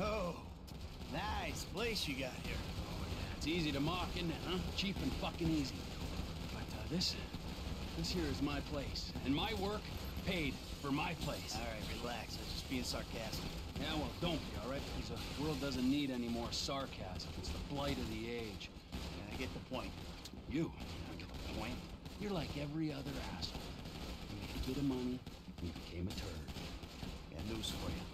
Oh, nice place you got here. Oh, yeah, It's easy to mock, isn't it, huh? Cheap and fucking easy. But uh, this, this here is my place. And my work paid for my place. All right, relax. I was just being sarcastic. Yeah, well, don't be, all right? Because the world doesn't need any more sarcasm. It's the blight of the age. Yeah, I get the point. You, I get the point. You're like every other asshole. You made a bit of money, and you became a turd. Yeah, news for you.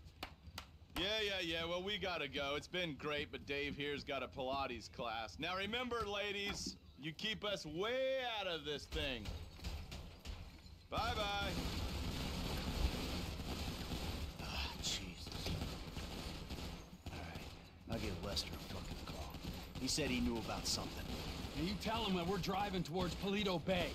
Yeah, yeah, yeah. Well, we gotta go. It's been great, but Dave here's got a Pilates class. Now remember, ladies, you keep us way out of this thing. Bye bye. Ah, Jesus. All right, I'll give Lester a fucking call. He said he knew about something. And you tell him that we're driving towards Paleto Bay.